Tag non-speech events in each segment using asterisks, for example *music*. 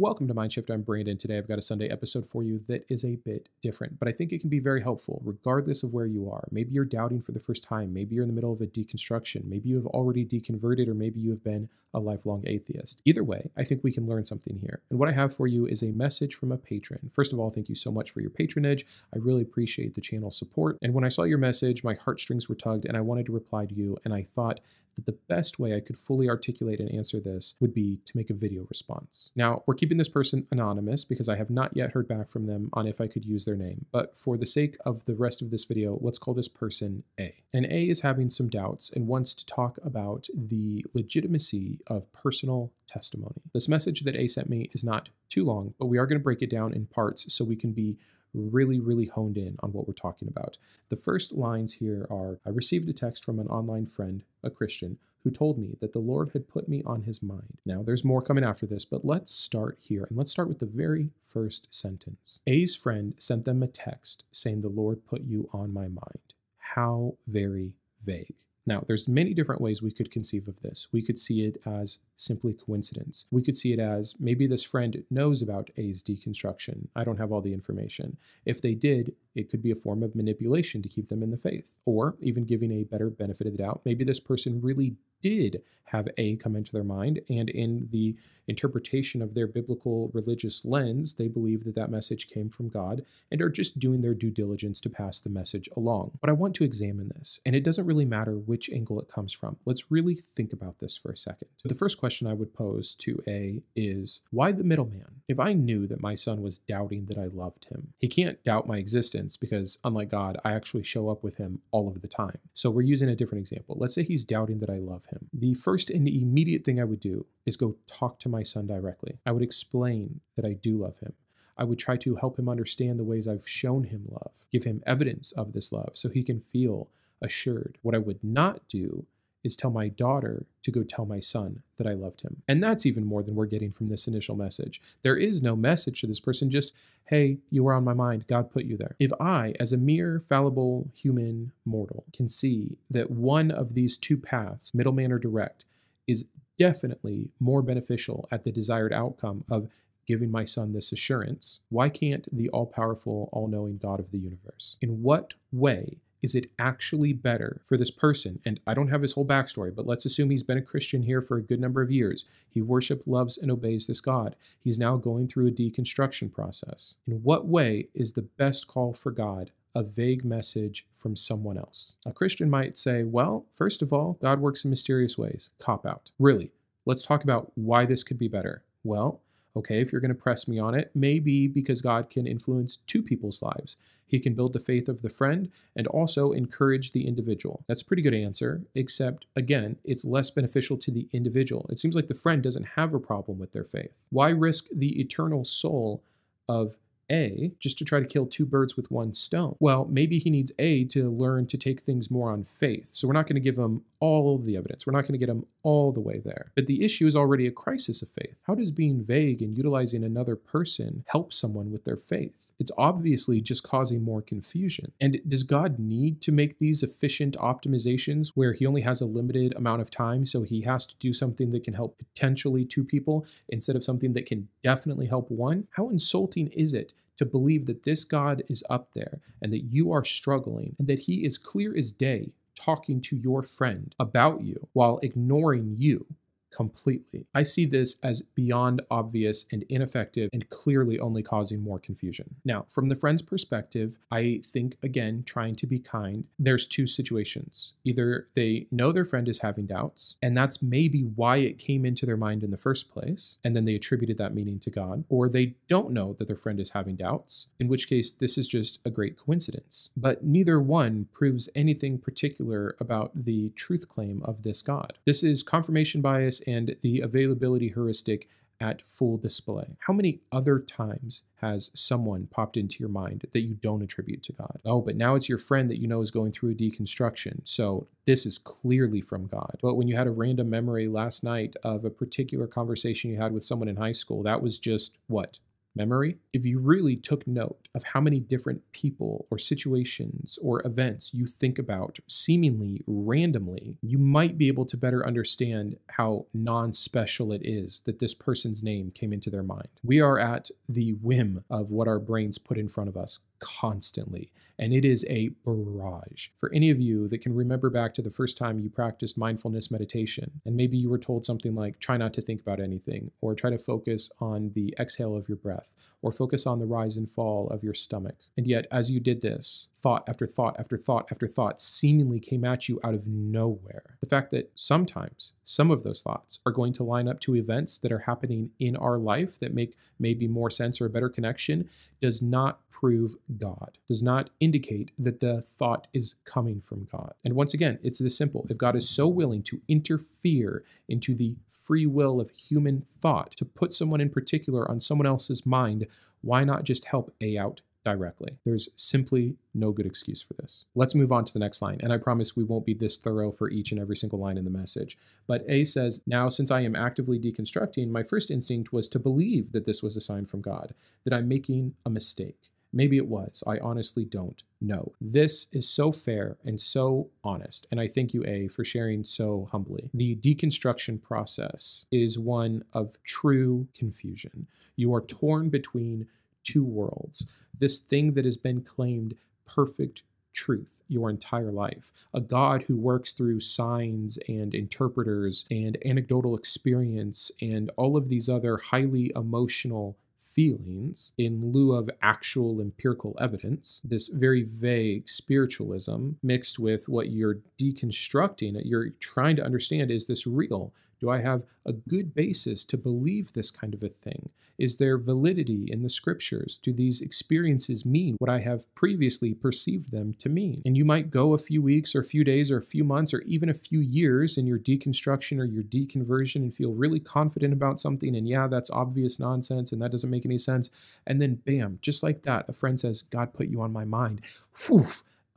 Welcome to Mindshift. I'm Brandon. Today I've got a Sunday episode for you that is a bit different, but I think it can be very helpful regardless of where you are. Maybe you're doubting for the first time, maybe you're in the middle of a deconstruction, maybe you have already deconverted, or maybe you have been a lifelong atheist. Either way, I think we can learn something here. And what I have for you is a message from a patron. First of all, thank you so much for your patronage. I really appreciate the channel support. And when I saw your message, my heartstrings were tugged and I wanted to reply to you. And I thought that the best way I could fully articulate and answer this would be to make a video response. Now, we're keeping this person anonymous because I have not yet heard back from them on if I could use their name. But for the sake of the rest of this video, let's call this person A. And A is having some doubts and wants to talk about the legitimacy of personal testimony. This message that A sent me is not too long, but we are going to break it down in parts so we can be really, really honed in on what we're talking about. The first lines here are I received a text from an online friend, a Christian, who told me that the Lord had put me on his mind. Now, there's more coming after this, but let's start here. And let's start with the very first sentence. A's friend sent them a text saying, The Lord put you on my mind. How very vague. Now, there's many different ways we could conceive of this. We could see it as simply coincidence. We could see it as maybe this friend knows about A's deconstruction. I don't have all the information. If they did, it could be a form of manipulation to keep them in the faith. Or even giving a better benefit of the doubt, maybe this person really did have A come into their mind, and in the interpretation of their biblical religious lens, they believe that that message came from God and are just doing their due diligence to pass the message along. But I want to examine this, and it doesn't really matter which angle it comes from. Let's really think about this for a second. The first question I would pose to A is why the middleman? If I knew that my son was doubting that I loved him, he can't doubt my existence because, unlike God, I actually show up with him all of the time. So we're using a different example. Let's say he's doubting that I love him. The first and immediate thing I would do is go talk to my son directly. I would explain that I do love him. I would try to help him understand the ways I've shown him love, give him evidence of this love so he can feel assured. What I would not do is tell my daughter to go tell my son that I loved him. And that's even more than we're getting from this initial message. There is no message to this person, just, hey, you were on my mind. God put you there. If I, as a mere fallible human mortal, can see that one of these two paths, middleman or direct, is definitely more beneficial at the desired outcome of giving my son this assurance, why can't the all powerful, all knowing God of the universe? In what way is it actually better for this person? And I don't have his whole backstory, but let's assume he's been a Christian here for a good number of years. He worships, loves, and obeys this God. He's now going through a deconstruction process. In what way is the best call for God a vague message from someone else? A Christian might say, well, first of all, God works in mysterious ways. Cop out. Really, let's talk about why this could be better. Well, Okay, if you're going to press me on it, maybe because God can influence two people's lives. He can build the faith of the friend and also encourage the individual. That's a pretty good answer, except again, it's less beneficial to the individual. It seems like the friend doesn't have a problem with their faith. Why risk the eternal soul of a just to try to kill two birds with one stone? Well, maybe he needs A to learn to take things more on faith. So we're not going to give him all the evidence. We're not going to get them all the way there. But the issue is already a crisis of faith. How does being vague and utilizing another person help someone with their faith? It's obviously just causing more confusion. And does God need to make these efficient optimizations where he only has a limited amount of time, so he has to do something that can help potentially two people instead of something that can definitely help one? How insulting is it to believe that this God is up there and that you are struggling and that he is clear as day talking to your friend about you while ignoring you completely. I see this as beyond obvious and ineffective and clearly only causing more confusion. Now, from the friend's perspective, I think again, trying to be kind, there's two situations. Either they know their friend is having doubts, and that's maybe why it came into their mind in the first place, and then they attributed that meaning to God, or they don't know that their friend is having doubts, in which case this is just a great coincidence. But neither one proves anything particular about the truth claim of this God. This is confirmation bias and the availability heuristic at full display. How many other times has someone popped into your mind that you don't attribute to God? Oh, but now it's your friend that you know is going through a deconstruction. So this is clearly from God. But when you had a random memory last night of a particular conversation you had with someone in high school, that was just what? Memory, if you really took note of how many different people or situations or events you think about seemingly randomly, you might be able to better understand how non special it is that this person's name came into their mind. We are at the whim of what our brains put in front of us constantly, and it is a barrage. For any of you that can remember back to the first time you practiced mindfulness meditation, and maybe you were told something like, try not to think about anything, or try to focus on the exhale of your breath, or focus on the rise and fall of your stomach. And yet, as you did this, thought after thought after thought after thought seemingly came at you out of nowhere. The fact that sometimes some of those thoughts are going to line up to events that are happening in our life that make maybe more sense or a better connection does not prove God, does not indicate that the thought is coming from God. And once again, it's this simple. If God is so willing to interfere into the free will of human thought, to put someone in particular on someone else's mind, why not just help A out directly. There's simply no good excuse for this. Let's move on to the next line, and I promise we won't be this thorough for each and every single line in the message. But A says, Now, since I am actively deconstructing, my first instinct was to believe that this was a sign from God, that I'm making a mistake. Maybe it was. I honestly don't know. This is so fair and so honest. And I thank you, A, for sharing so humbly. The deconstruction process is one of true confusion. You are torn between two worlds. This thing that has been claimed perfect truth your entire life. A God who works through signs and interpreters and anecdotal experience and all of these other highly emotional feelings in lieu of actual empirical evidence, this very vague spiritualism mixed with what you're deconstructing, you're trying to understand is this real? Do I have a good basis to believe this kind of a thing? Is there validity in the scriptures? Do these experiences mean what I have previously perceived them to mean? And you might go a few weeks or a few days or a few months or even a few years in your deconstruction or your deconversion and feel really confident about something. And yeah, that's obvious nonsense and that doesn't make any sense. And then, bam, just like that, a friend says, God put you on my mind. Whew,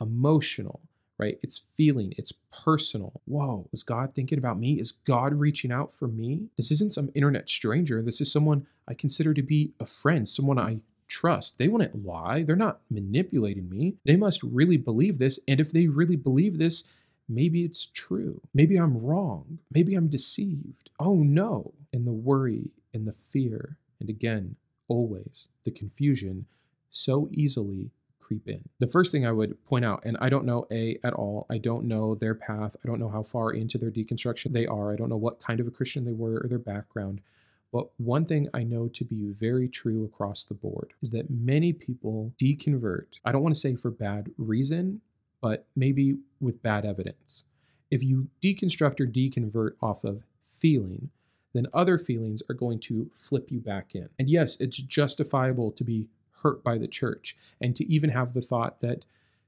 emotional right? It's feeling, it's personal. Whoa, is God thinking about me? Is God reaching out for me? This isn't some internet stranger. This is someone I consider to be a friend, someone I trust. They wouldn't lie. They're not manipulating me. They must really believe this. And if they really believe this, maybe it's true. Maybe I'm wrong. Maybe I'm deceived. Oh no. And the worry and the fear, and again, always the confusion so easily creep in. The first thing I would point out, and I don't know A at all, I don't know their path, I don't know how far into their deconstruction they are, I don't know what kind of a Christian they were or their background. But one thing I know to be very true across the board is that many people deconvert. I don't want to say for bad reason, but maybe with bad evidence. If you deconstruct or deconvert off of feeling, then other feelings are going to flip you back in. And yes, it's justifiable to be hurt by the church, and to even have the thought that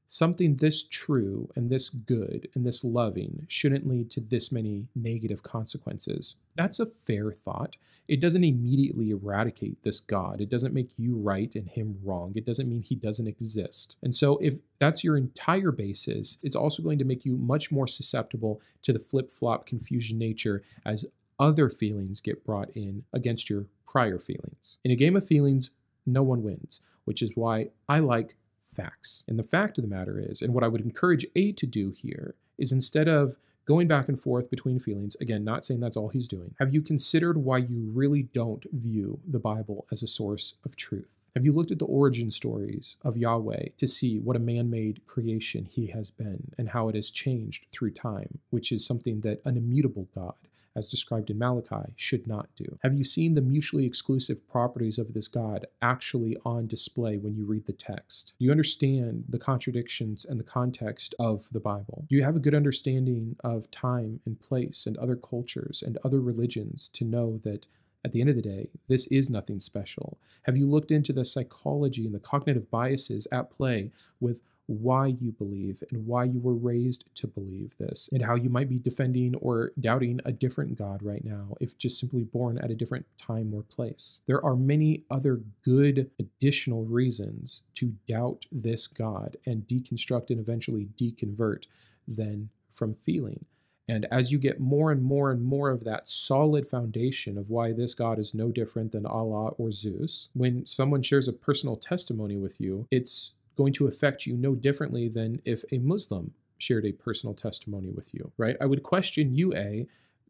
something this true and this good and this loving shouldn't lead to this many negative consequences. That's a fair thought. It doesn't immediately eradicate this God. It doesn't make you right and him wrong. It doesn't mean he doesn't exist. And so, if that's your entire basis, it's also going to make you much more susceptible to the flip flop confusion nature as other feelings get brought in against your prior feelings. In a game of feelings, no one wins, which is why I like facts. And the fact of the matter is, and what I would encourage A to do here is instead of going back and forth between feelings, again, not saying that's all he's doing, have you considered why you really don't view the Bible as a source of truth? Have you looked at the origin stories of Yahweh to see what a man made creation he has been and how it has changed through time, which is something that an immutable God as described in Malachi, should not do? Have you seen the mutually exclusive properties of this God actually on display when you read the text? Do you understand the contradictions and the context of the Bible? Do you have a good understanding of time and place and other cultures and other religions to know that at the end of the day, this is nothing special. Have you looked into the psychology and the cognitive biases at play with why you believe and why you were raised to believe this, and how you might be defending or doubting a different God right now if just simply born at a different time or place. There are many other good additional reasons to doubt this God and deconstruct and eventually deconvert than from feeling. And as you get more and more and more of that solid foundation of why this God is no different than Allah or Zeus, when someone shares a personal testimony with you, it's going to affect you no differently than if a Muslim shared a personal testimony with you, right? I would question you, A,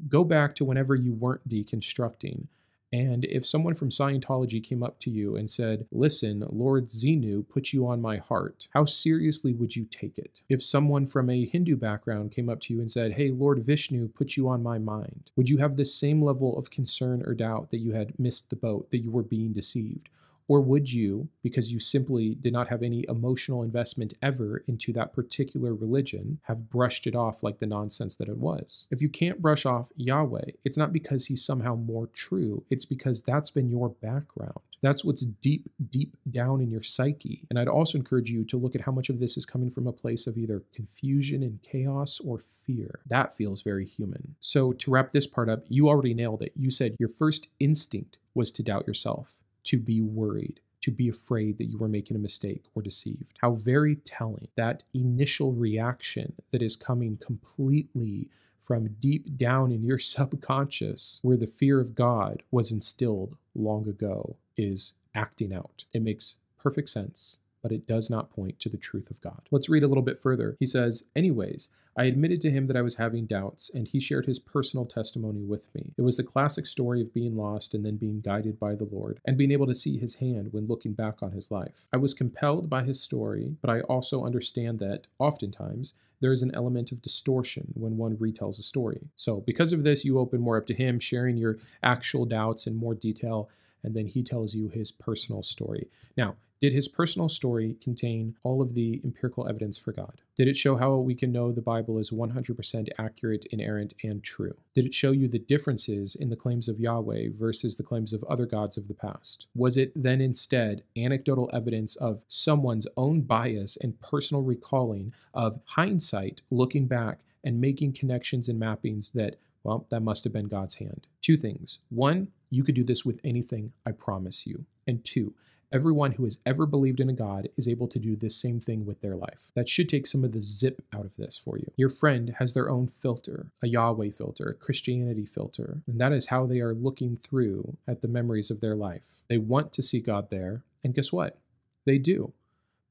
go back to whenever you weren't deconstructing. And if someone from Scientology came up to you and said, Listen, Lord Xenu put you on my heart, how seriously would you take it? If someone from a Hindu background came up to you and said, Hey, Lord Vishnu put you on my mind, would you have the same level of concern or doubt that you had missed the boat, that you were being deceived? Or would you, because you simply did not have any emotional investment ever into that particular religion, have brushed it off like the nonsense that it was? If you can't brush off Yahweh, it's not because he's somehow more true, it's because that's been your background. That's what's deep, deep down in your psyche. And I'd also encourage you to look at how much of this is coming from a place of either confusion and chaos or fear. That feels very human. So, to wrap this part up, you already nailed it. You said your first instinct was to doubt yourself to be worried, to be afraid that you were making a mistake or deceived. How very telling that initial reaction that is coming completely from deep down in your *laughs* subconscious, where the fear of God was instilled long ago, is acting out. It makes perfect sense but it does not point to the truth of God. Let's read a little bit further. He says, Anyways, I admitted to him that I was having doubts, and he shared his personal testimony with me. It was the classic story of being lost and then being guided by the Lord, and being able to see his hand when looking back on his life. I was compelled by his story, but I also understand that, oftentimes, there is an element of distortion when one retells a story. So, because of this, you open more up to him, sharing your actual doubts in more detail, and then he tells you his personal story. Now, did his personal story contain all of the empirical evidence for God? Did it show how we can know the Bible is 100% accurate, inerrant, and true? Did it show you the differences in the claims of Yahweh versus the claims of other gods of the past? Was it then instead anecdotal evidence of someone's own bias and personal recalling of hindsight, looking back and making connections and mappings that, well, that must have been God's hand? Two things. One, you could do this with anything, I promise you. And two, everyone who has ever believed in a God is able to do this same thing with their life. That should take some of the zip out of this for you. Your friend has their own filter, a Yahweh filter, a Christianity filter, and that is how they are looking through at the memories of their life. They want to see God there, and guess what? They do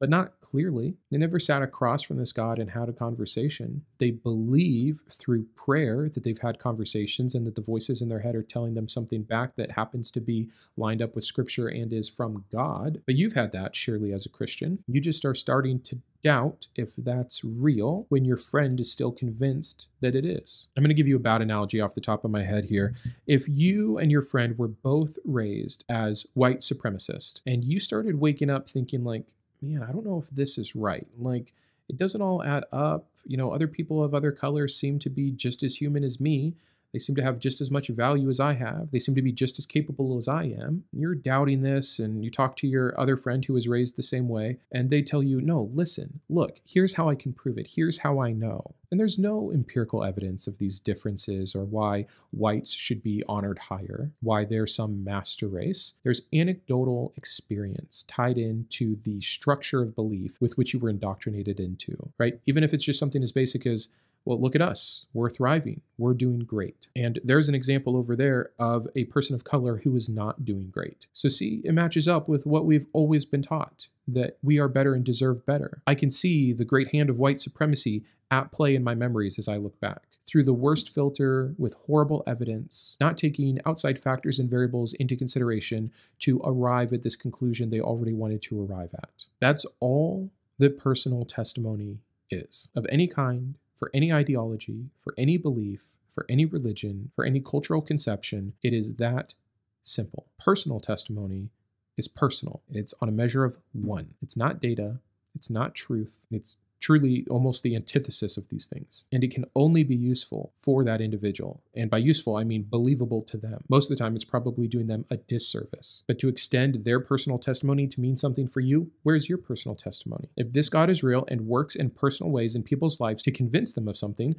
but not clearly. They never sat across from this God and had a conversation. They believe through prayer that they've had conversations and that the voices in their head are telling them something back that happens to be lined up with scripture and is from God. But you've had that surely as a Christian. You just are starting to doubt if that's real when your friend is still convinced that it is. I'm going to give you a bad analogy off the top of my head here. If you and your friend were both raised as white supremacists and you started waking up thinking like, man, I don't know if this is right. Like, it doesn't all add up. You know, other people of other colors seem to be just as human as me. They seem to have just as much value as I have. They seem to be just as capable as I am. You're doubting this, and you talk to your other friend who was raised the same way, and they tell you, no, listen, look, here's how I can prove it. Here's how I know. And there's no empirical evidence of these differences or why whites should be honored higher, why they're some master race. There's anecdotal experience tied into the structure of belief with which you were indoctrinated into, right? Even if it's just something as basic as, well, look at us. We're thriving. We're doing great. And there's an example over there of a person of color who is not doing great. So, see, it matches up with what we've always been taught that we are better and deserve better. I can see the great hand of white supremacy at play in my memories as I look back. Through the worst filter with horrible evidence, not taking outside factors and variables into consideration to arrive at this conclusion they already wanted to arrive at. That's all that personal testimony is of any kind for any ideology, for any belief, for any religion, for any cultural conception. It is that simple. Personal testimony is personal. It's on a measure of one. It's not data, it's not truth, it's truly almost the antithesis of these things. And it can only be useful for that individual. And by useful, I mean believable to them. Most of the time, it's probably doing them a disservice. But to extend their personal testimony to mean something for you, where's your personal testimony? If this God is real and works in personal ways in people's lives to convince them of something,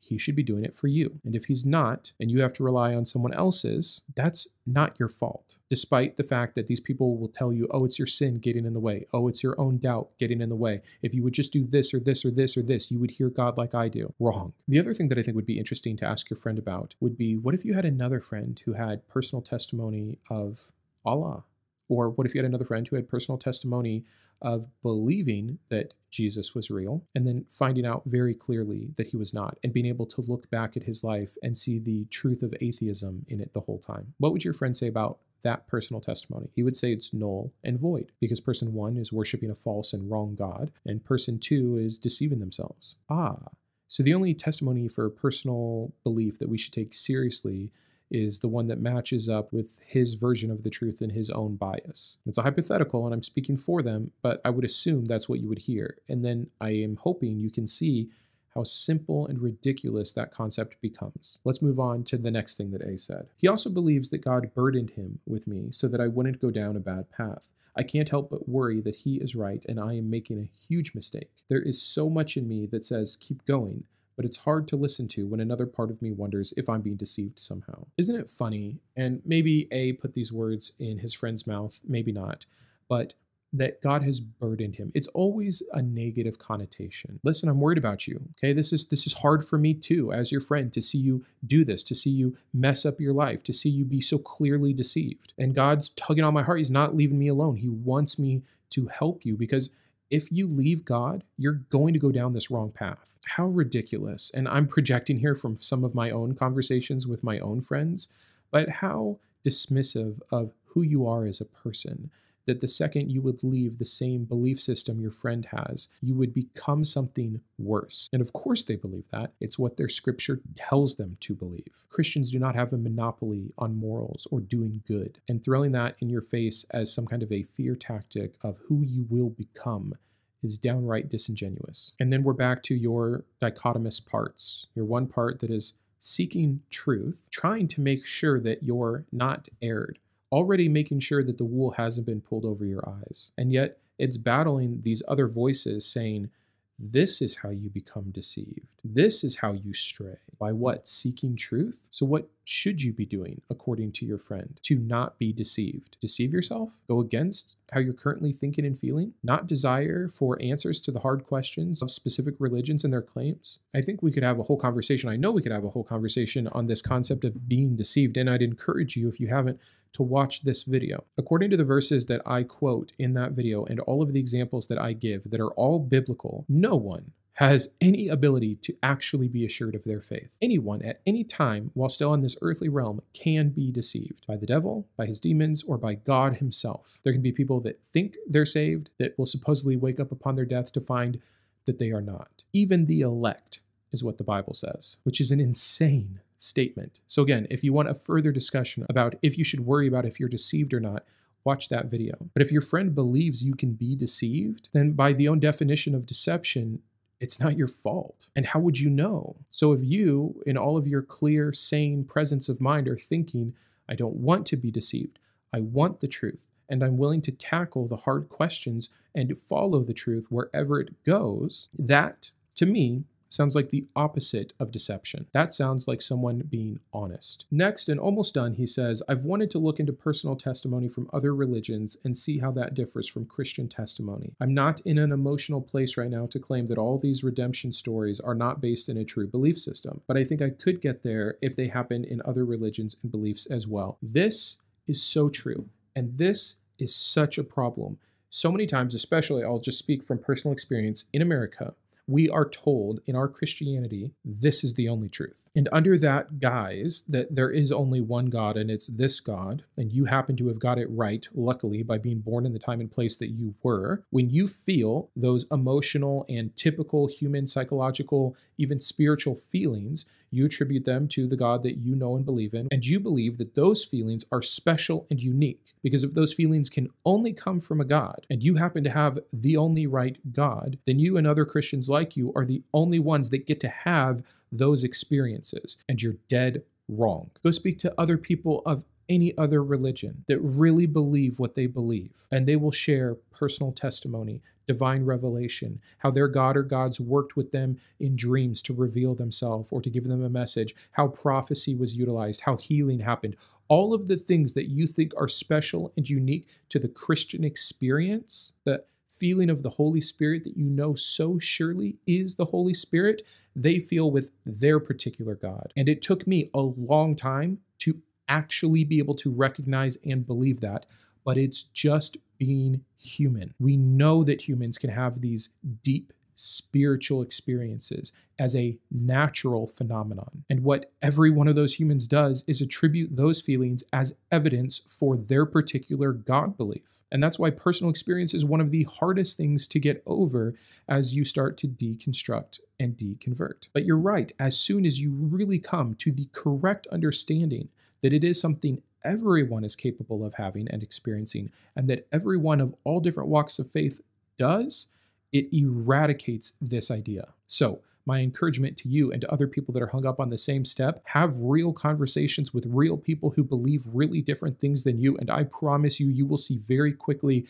he should be doing it for you. And if he's not, and you have to rely on someone else's, that's not your fault. Despite the fact that these people will tell you, oh, it's your sin getting in the way. Oh, it's your own doubt getting in the way. If you would just do this or this or this or this, you would hear God like I do. Wrong. The other thing that I think would be interesting to ask your friend about would be what if you had another friend who had personal testimony of Allah or what if you had another friend who had personal testimony of believing that Jesus was real and then finding out very clearly that he was not and being able to look back at his life and see the truth of atheism in it the whole time? What would your friend say about that personal testimony? He would say it's null and void because person one is worshiping a false and wrong God and person two is deceiving themselves. Ah, so the only testimony for personal belief that we should take seriously is the one that matches up with his version of the truth and his own bias. It's a hypothetical, and I'm speaking for them, but I would assume that's what you would hear. And then I am hoping you can see how simple and ridiculous that concept becomes. Let's move on to the next thing that A said. He also believes that God burdened him with me so that I wouldn't go down a bad path. I can't help but worry that he is right and I am making a huge mistake. There is so much in me that says, keep going, but it's hard to listen to when another part of me wonders if I'm being deceived somehow. Isn't it funny? And maybe A put these words in his friend's mouth, maybe not, but that God has burdened him. It's always a negative connotation. Listen, I'm worried about you. Okay? This is this is hard for me too as your friend to see you do this, to see you mess up your life, to see you be so clearly deceived. And God's tugging on my heart. He's not leaving me alone. He wants me to help you because if you leave God, you're going to go down this wrong path. How ridiculous. And I'm projecting here from some of my own conversations with my own friends, but how dismissive of who you are as a person that the second you would leave the same belief system your friend has, you would become something worse. And of course, they believe that. It's what their scripture tells them to believe. Christians do not have a monopoly on morals or doing good. And throwing that in your face as some kind of a fear tactic of who you will become is downright disingenuous. And then we're back to your dichotomous parts. Your one part that is seeking truth, trying to make sure that you're not erred, already making sure that the wool hasn't been pulled over your eyes. And yet it's battling these other voices saying, this is how you become deceived. This is how you stray. By what? Seeking truth? So, what should you be doing according to your friend to not be deceived? Deceive yourself? Go against how you're currently thinking and feeling? Not desire for answers to the hard questions of specific religions and their claims? I think we could have a whole conversation. I know we could have a whole conversation on this concept of being deceived, and I'd encourage you, if you haven't, to watch this video. According to the verses that I quote in that video and all of the examples that I give that are all biblical, no one has any ability to actually be assured of their faith. Anyone at any time while still in this earthly realm can be deceived by the devil, by his demons, or by God himself. There can be people that think they're saved that will supposedly wake up upon their death to find that they are not. Even the elect is what the Bible says, which is an insane statement. So, again, if you want a further discussion about if you should worry about if you're deceived or not, watch that video. But if your friend believes you can be deceived, then by the own definition of deception, it's not your fault. And how would you know? So if you, in all of your clear, sane presence of mind, are thinking, I don't want to be deceived, I want the truth, and I'm willing to tackle the hard questions and follow the truth wherever it goes, that to me sounds like the opposite of deception. That sounds like someone being honest. Next, and almost done, he says, I've wanted to look into personal testimony from other religions and see how that differs from Christian testimony. I'm not in an emotional place right now to claim that all these redemption stories are not based in a true belief system, but I think I could get there if they happen in other religions and beliefs as well. This is so true, and this is such a problem. So many times, especially, I'll just speak from personal experience in America we are told in our Christianity, this is the only truth. And under that guise, that there is only one God and it's this God, and you happen to have got it right, luckily, by being born in the time and place that you were, when you feel those emotional and typical human, psychological, even spiritual feelings, you attribute them to the God that you know and believe in, and you believe that those feelings are special and unique. Because if those feelings can only come from a God, and you happen to have the only right God, then you and other Christians like like you are the only ones that get to have those experiences, and you're dead wrong. Go speak to other people of any other religion that really believe what they believe. And they will share personal testimony, divine revelation, how their God or gods worked with them in dreams to reveal themselves or to give them a message, how prophecy was utilized, how healing happened. All of the things that you think are special and unique to the Christian experience, the feeling of the Holy Spirit that you know so surely is the Holy Spirit, they feel with their particular God. And it took me a long time to actually be able to recognize and believe that, but it's just being human. We know that humans can have these deep spiritual experiences as a natural phenomenon. And what every one of those humans does is attribute those feelings as evidence for their particular God belief. And that's why personal experience is one of the hardest things to get over as you start to deconstruct and deconvert. But you're right, as soon as you really come to the correct understanding that it is something everyone is capable of having and experiencing, and that everyone of all different walks of faith does, it eradicates this idea. So, my encouragement to you and to other people that are hung up on the same step have real conversations with real people who believe really different things than you. And I promise you, you will see very quickly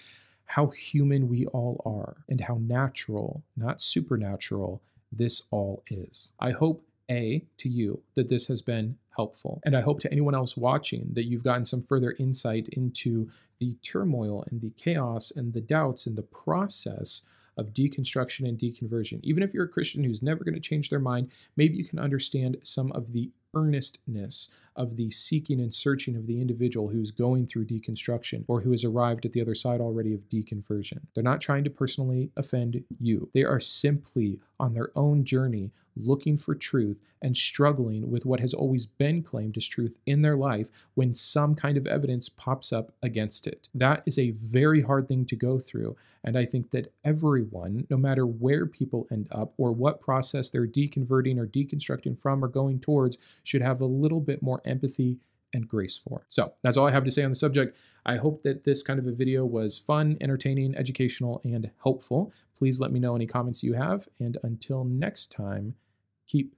how human we all are and how natural, not supernatural, this all is. I hope, A, to you, that this has been helpful. And I hope to anyone else watching that you've gotten some further insight into the turmoil and the chaos and the doubts and the process of deconstruction and deconversion. Even if you're a Christian who's never going to change their mind, maybe you can understand some of the earnestness of the seeking and searching of the individual who's going through deconstruction or who has arrived at the other side already of deconversion. They're not trying to personally offend you. They are simply on their own journey looking for truth and struggling with what has always been claimed as truth in their life when some kind of evidence pops up against it. That is a very hard thing to go through. And I think that everyone, no matter where people end up or what process they're deconverting or deconstructing from or going towards, should have a little bit more empathy and grace for. So that's all I have to say on the subject. I hope that this kind of a video was fun, entertaining, educational, and helpful. Please let me know any comments you have. And until next time, keep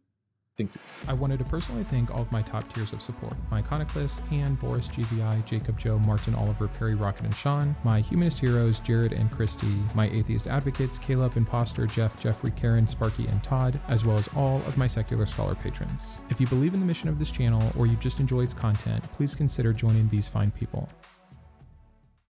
thinking. I wanted to personally thank all of my top tiers of support my Iconoclast, Anne, Boris, GVI, Jacob, Joe, Martin, Oliver, Perry, Rokkit, and Shawn, my Humanist Heroes, Jarrod and Kristi, my Atheist Advocates, Caleb, Imposter, Jeff, Jeffrey, Karen, Sparky, and Todd, as well as all of my Secular Scholar patrons. If you believe in the mission of this channel or you just enjoy its content, please consider joining these fine people.